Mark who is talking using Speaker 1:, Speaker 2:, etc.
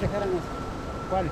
Speaker 1: dejaran así. ¿Cuál?